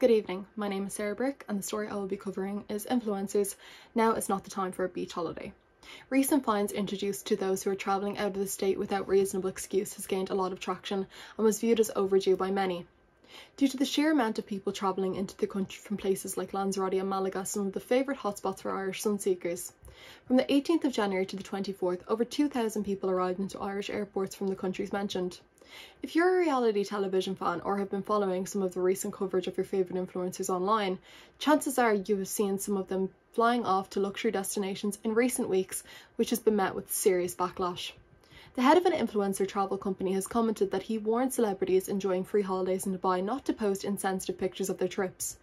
Good evening, my name is Sarah Brick and the story I will be covering is Influencers, Now is Not the Time for a Beach Holiday. Recent fines introduced to those who are travelling out of the state without reasonable excuse has gained a lot of traction and was viewed as overdue by many. Due to the sheer amount of people travelling into the country from places like Lanzarote and Malaga, some of the favourite hotspots for Irish sunseekers. From the 18th of January to the 24th, over 2,000 people arrived into Irish airports from the countries mentioned. If you're a reality television fan or have been following some of the recent coverage of your favourite influencers online, chances are you have seen some of them flying off to luxury destinations in recent weeks, which has been met with serious backlash. The head of an influencer travel company has commented that he warned celebrities enjoying free holidays in Dubai not to post insensitive pictures of their trips.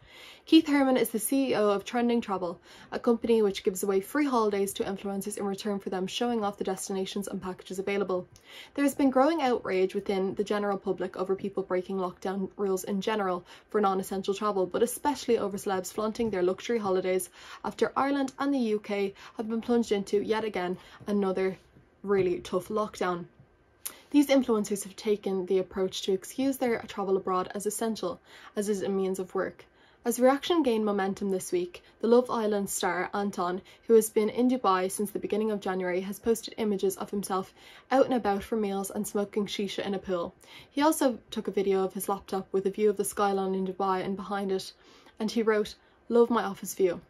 Keith Herman is the CEO of Trending Travel, a company which gives away free holidays to influencers in return for them showing off the destinations and packages available. There has been growing outrage within the general public over people breaking lockdown rules in general for non essential travel, but especially over celebs flaunting their luxury holidays after Ireland and the UK have been plunged into yet again another really tough lockdown. These influencers have taken the approach to excuse their travel abroad as essential, as is a means of work. As reaction gained momentum this week, the Love Island star Anton, who has been in Dubai since the beginning of January, has posted images of himself out and about for meals and smoking shisha in a pool. He also took a video of his laptop with a view of the skyline in Dubai and behind it, and he wrote, Love my office view.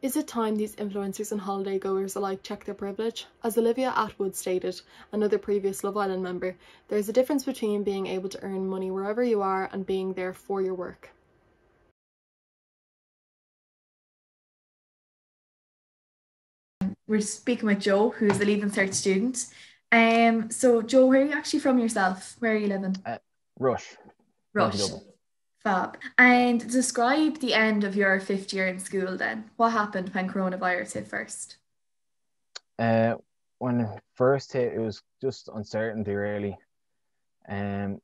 Is it time these influencers and holiday goers alike check their privilege? As Olivia Attwood stated, another previous Love Island member, there is a difference between being able to earn money wherever you are and being there for your work. We're speaking with Joe, who's the Leaving Cert student. Um, so Joe, where are you actually from yourself? Where are you living? Uh, Rush. Rush. Fab. And describe the end of your fifth year in school then. What happened when coronavirus hit first? Uh, when it first hit, it was just uncertainty, really. Um,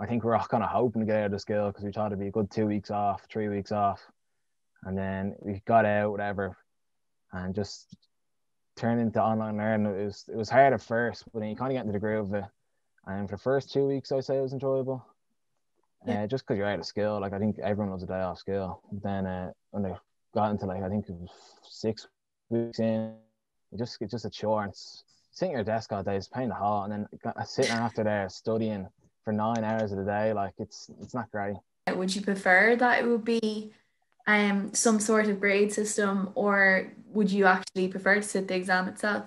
I think we are all kind of hoping to get out of school because we thought it'd be a good two weeks off, three weeks off. And then we got out, whatever, and just turned into online learning. It was, it was hard at first, but then you kind of get into the groove of it. And for the first two weeks, I say it was enjoyable yeah. Uh, just because you're out of skill, like I think everyone loves a day off skill. Then uh, when they got into like I think it was six weeks in, it just it's just a chore. And sitting at your desk all day is pain in the heart, and then sitting after there studying for nine hours of the day, like it's it's not great. Would you prefer that it would be um some sort of grade system, or would you actually prefer to sit the exam itself?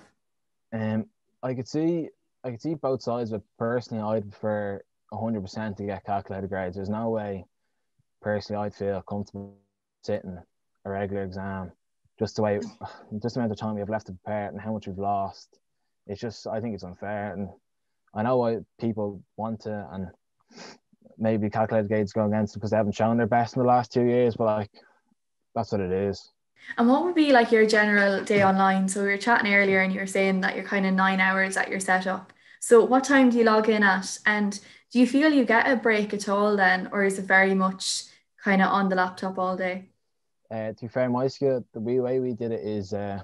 Um, I could see I could see both sides, but personally, I'd prefer 100% to get calculated grades. There's no way, personally, I'd feel comfortable sitting a regular exam. Just the way, just the amount of time we have left to prepare and how much we've lost. It's just, I think it's unfair. And I know why people want to, and maybe calculated grades go against because they haven't shown their best in the last two years, but like, that's what it is. And what would be like your general day online? So we were chatting earlier and you were saying that you're kind of nine hours at your setup. So what time do you log in at? And do you feel you get a break at all then, or is it very much kind of on the laptop all day? Uh, to be fair, my school, the way we did it is uh,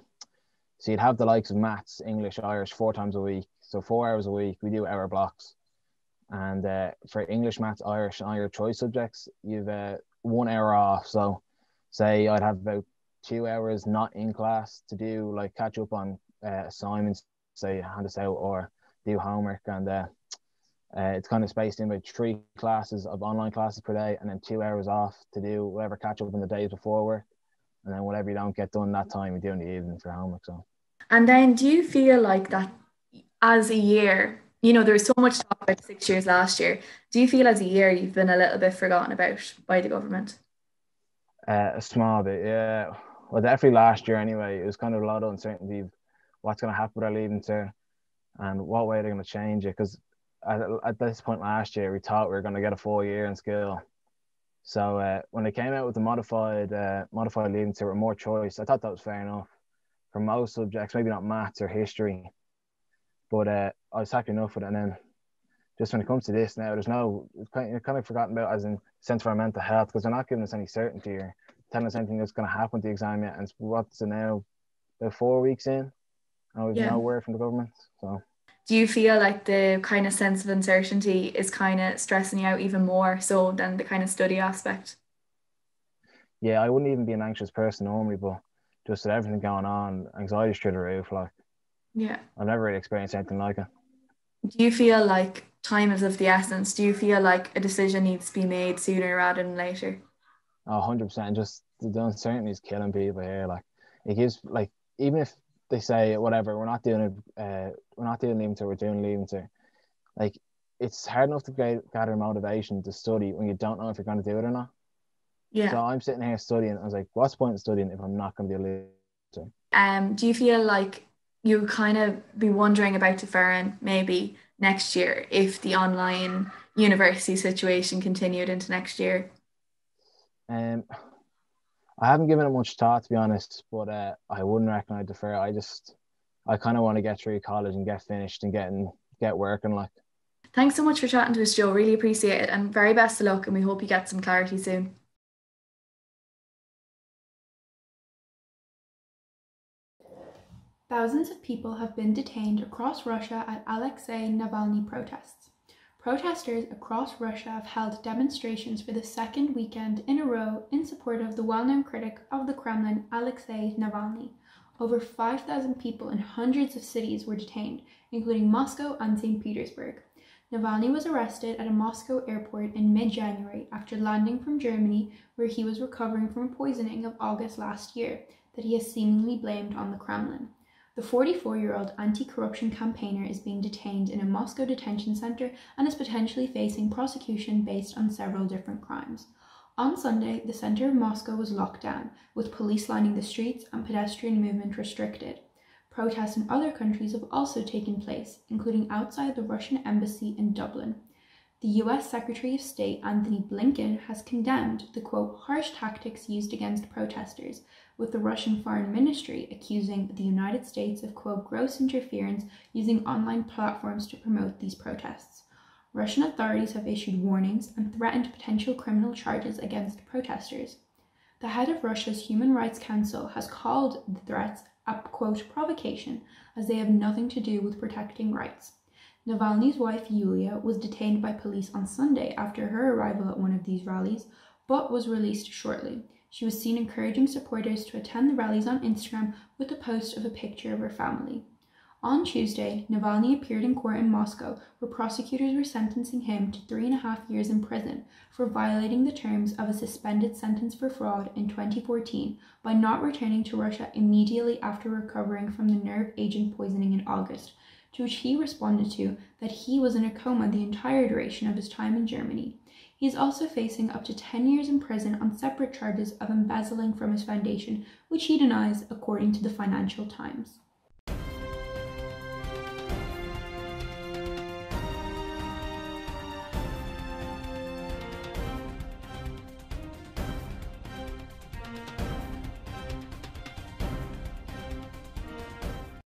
so you'd have the likes of maths, English, Irish four times a week. So four hours a week, we do hour blocks. And uh, for English, maths, Irish, and your choice subjects, you've uh, one hour off. So say I'd have about two hours not in class to do like catch up on uh, assignments, say hand us out or do homework and uh, uh, it's kind of spaced in with three classes of online classes per day, and then two hours off to do whatever catch up in the days before work, and then whatever you don't get done that time, you do in the evening for homework. So. And then, do you feel like that as a year? You know, there's so much talk about six years last year. Do you feel as a year you've been a little bit forgotten about by the government? Uh, a small bit, yeah. Well, definitely last year anyway. It was kind of a lot of uncertainty of what's going to happen with our leaving cert and what way they're going to change it. Because at, at this point last year, we thought we were going to get a full year in school. So uh, when they came out with the modified uh, modified leaving cert with more choice, I thought that was fair enough for most subjects, maybe not maths or history, but uh, I was happy enough with it. And then just when it comes to this now, there's no kind of, kind of forgotten about as in sense for our mental health because they're not giving us any certainty or telling us anything that's going to happen to the exam yet. And what's it now? About four weeks in, and we've yeah. no word from the government. So do you feel like the kind of sense of uncertainty is kind of stressing you out even more so than the kind of study aspect? yeah, I wouldn't even be an anxious person normally, but just with everything going on, anxiety's through the roof. Like, yeah, I've never really experienced anything like it. Do you feel like time is of the essence? Do you feel like a decision needs to be made sooner rather than later? Oh, 100%. Just the uncertainty is killing people here. Like, it gives, like, even if they say, whatever, we're not doing it, uh, we're not doing leaving to, we're doing leaving to, like, it's hard enough to get, gather motivation to study when you don't know if you're going to do it or not. Yeah. So I'm sitting here studying. I was like, what's the point of studying if I'm not going to be able to? Um, do you feel like you kind of be wondering about deferring maybe next year if the online university situation continued into next year? Um, I haven't given it much thought to be honest, but uh, I wouldn't reckon I'd defer. I just, I kind of want to get through college and get finished and get getting get working like. Thanks so much for chatting to us, Joe. Really appreciate it, and very best of luck. And we hope you get some clarity soon. Thousands of people have been detained across Russia at Alexei Navalny protests. Protesters across Russia have held demonstrations for the second weekend in a row in support of the well known critic of the Kremlin, Alexei Navalny. Over 5,000 people in hundreds of cities were detained, including Moscow and St. Petersburg. Navalny was arrested at a Moscow airport in mid January after landing from Germany, where he was recovering from poisoning of August last year that he has seemingly blamed on the Kremlin. The 44 year old anti corruption campaigner is being detained in a Moscow detention center and is potentially facing prosecution based on several different crimes. On Sunday, the center of Moscow was locked down, with police lining the streets and pedestrian movement restricted. Protests in other countries have also taken place, including outside the Russian embassy in Dublin. The US Secretary of State Antony Blinken has condemned the quote harsh tactics used against protesters, with the Russian Foreign Ministry accusing the United States of, quote, gross interference using online platforms to promote these protests. Russian authorities have issued warnings and threatened potential criminal charges against protesters. The head of Russia's Human Rights Council has called the threats a, quote, provocation, as they have nothing to do with protecting rights. Navalny's wife Yulia was detained by police on Sunday after her arrival at one of these rallies, but was released shortly. She was seen encouraging supporters to attend the rallies on Instagram with a post of a picture of her family. On Tuesday, Navalny appeared in court in Moscow, where prosecutors were sentencing him to three and a half years in prison for violating the terms of a suspended sentence for fraud in 2014 by not returning to Russia immediately after recovering from the nerve agent poisoning in August, to which he responded to that he was in a coma the entire duration of his time in Germany. He is also facing up to 10 years in prison on separate charges of embezzling from his foundation, which he denies, according to the Financial Times.